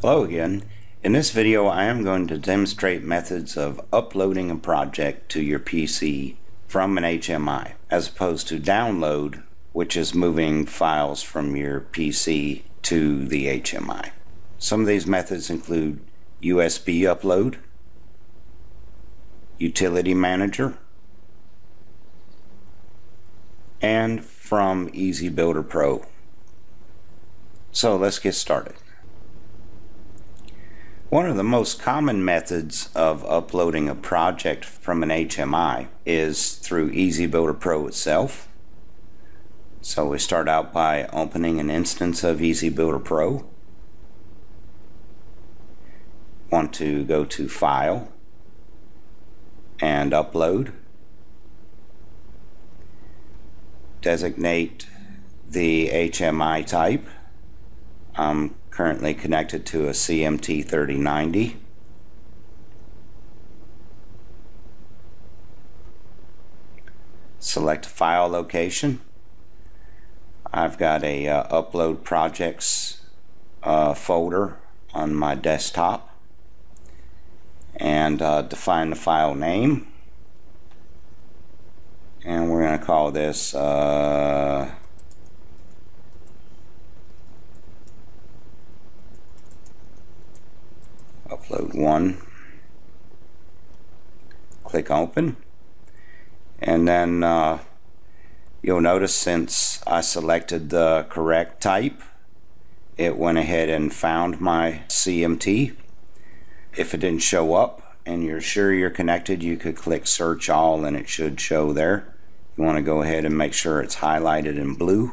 Hello again. In this video I am going to demonstrate methods of uploading a project to your PC from an HMI as opposed to download which is moving files from your PC to the HMI. Some of these methods include USB upload, utility manager, and from EasyBuilder Pro. So let's get started. One of the most common methods of uploading a project from an HMI is through EasyBuilder Pro itself. So we start out by opening an instance of EasyBuilder Pro. Want to go to File and Upload. Designate the HMI type. I'm currently connected to a CMT 3090. Select file location. I've got a uh, upload projects uh, folder on my desktop and uh, define the file name and we're going to call this uh, upload one. Click open. And then uh, you'll notice since I selected the correct type it went ahead and found my CMT if it didn't show up and you're sure you're connected you could click search all and it should show there. You want to go ahead and make sure it's highlighted in blue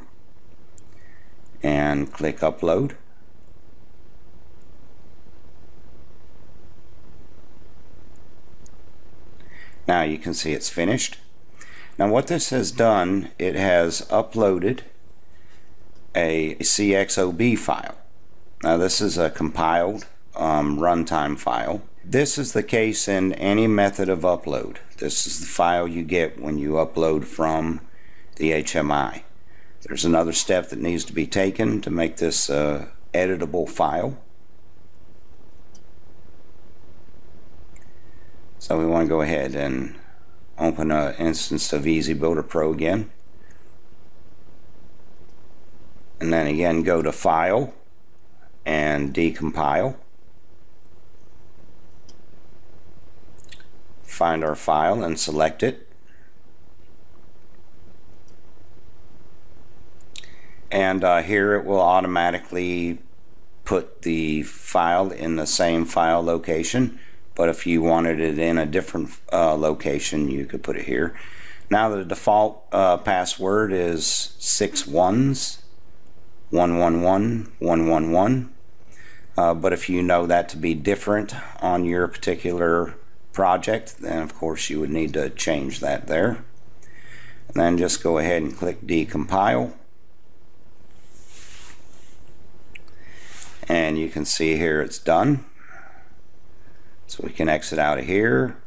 and click upload Now you can see it's finished. Now what this has done, it has uploaded a CXOB file. Now this is a compiled um, runtime file. This is the case in any method of upload. This is the file you get when you upload from the HMI. There's another step that needs to be taken to make this uh, editable file. So we want to go ahead and open an instance of EasyBuilder Pro again. And then again go to File and Decompile. Find our file and select it. And uh, here it will automatically put the file in the same file location but if you wanted it in a different uh, location you could put it here. Now the default uh, password is six ones one one one one one one. Uh, but if you know that to be different on your particular project then of course you would need to change that there. And then just go ahead and click decompile. And you can see here it's done so we can exit out of here,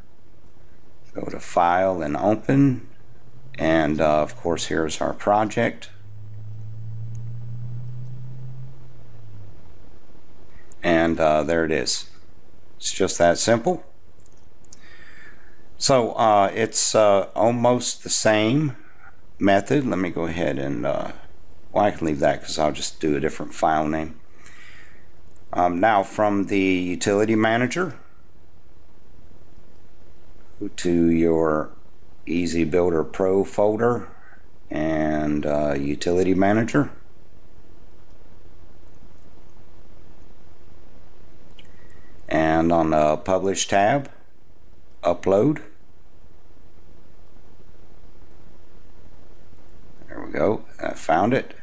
go to File and Open, and uh, of course here's our project. And uh, there it is. It's just that simple. So uh, it's uh, almost the same method. Let me go ahead and, uh, well I can leave that because I'll just do a different file name. Um, now from the utility manager to your Easy Builder Pro folder and uh, Utility Manager. And on the Publish tab, Upload. There we go. I found it.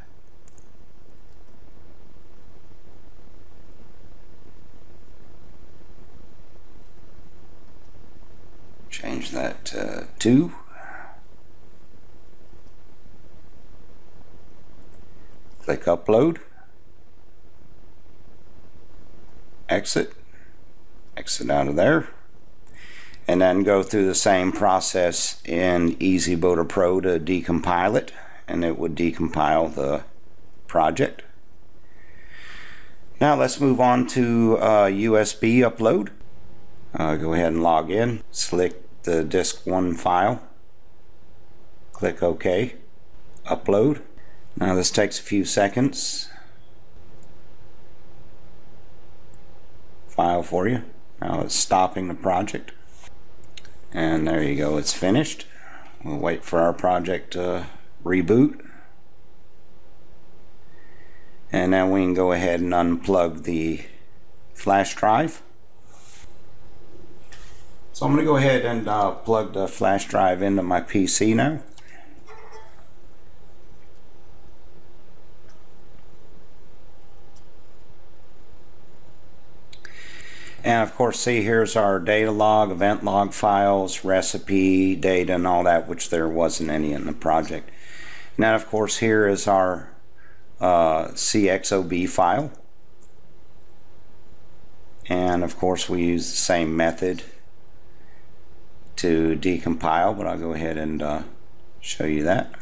Change that to 2. Click Upload. Exit. Exit out of there. And then go through the same process in EasyBuilder Pro to decompile it. And it would decompile the project. Now let's move on to uh, USB upload. Uh, go ahead and log in. Select the disk 1 file. Click OK. Upload. Now this takes a few seconds. File for you. Now it's stopping the project. And there you go, it's finished. We'll wait for our project to reboot. And now we can go ahead and unplug the flash drive. So I'm going to go ahead and uh, plug the flash drive into my PC now. And of course, see here's our data log, event log files, recipe, data, and all that, which there wasn't any in the project. Now, of course, here is our uh, CXOB file. And of course, we use the same method to decompile, but I'll go ahead and uh, show you that.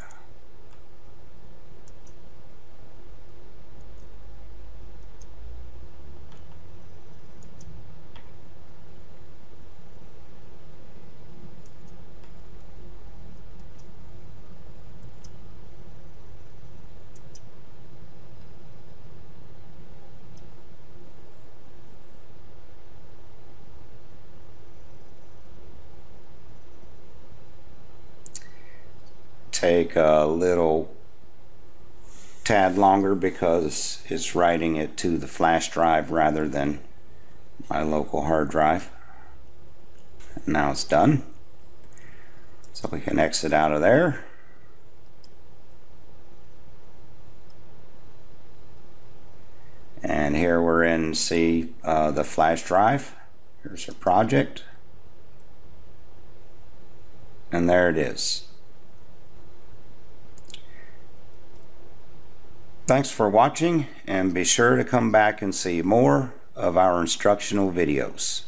Take a little tad longer because it's writing it to the flash drive rather than my local hard drive. now it's done. So we can exit out of there. And here we're in, see uh, the flash drive. Here's our project. And there it is. Thanks for watching and be sure to come back and see more of our instructional videos.